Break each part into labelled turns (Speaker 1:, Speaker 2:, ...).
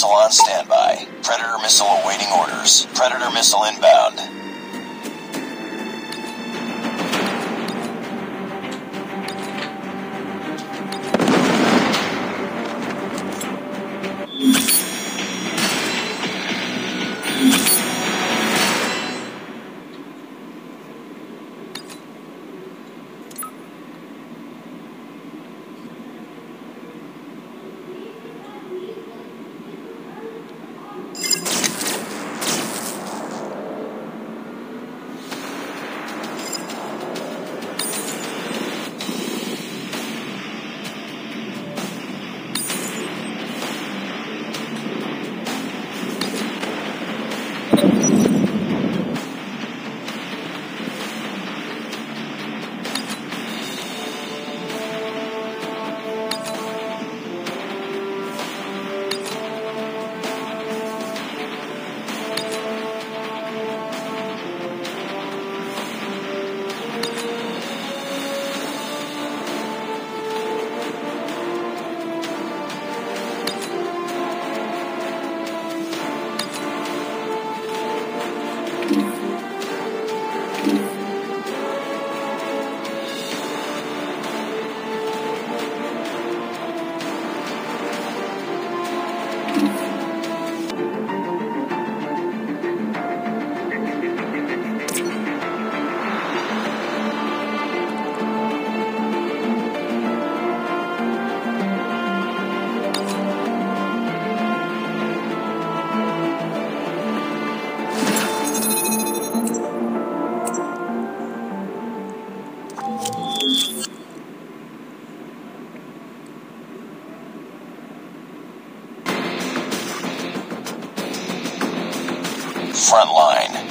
Speaker 1: missile on standby. Predator missile awaiting orders. Predator missile inbound. Front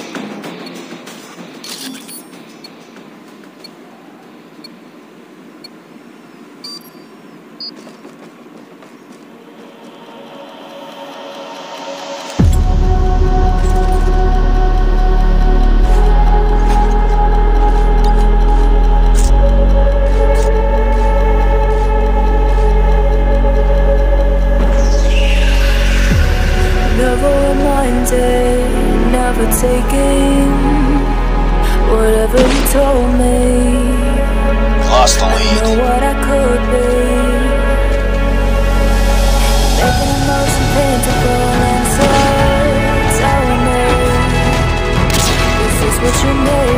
Speaker 2: whatever you told me.
Speaker 1: Lost the
Speaker 2: Know
Speaker 1: lead.
Speaker 2: what I could be. Making emotion paintable and so tell me, is this what you made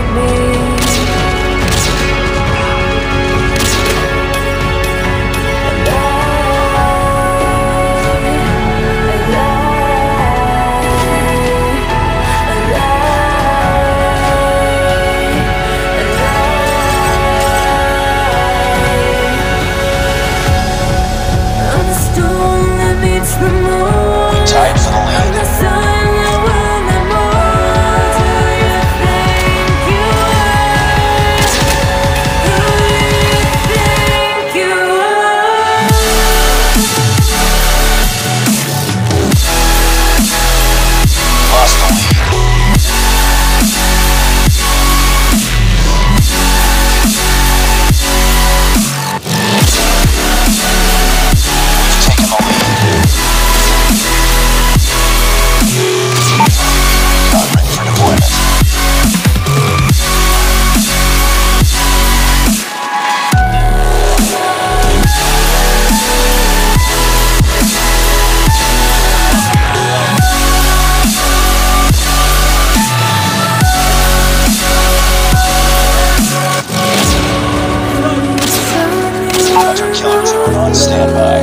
Speaker 1: on standby.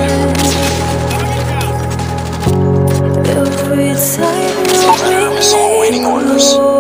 Speaker 2: Every time you bring me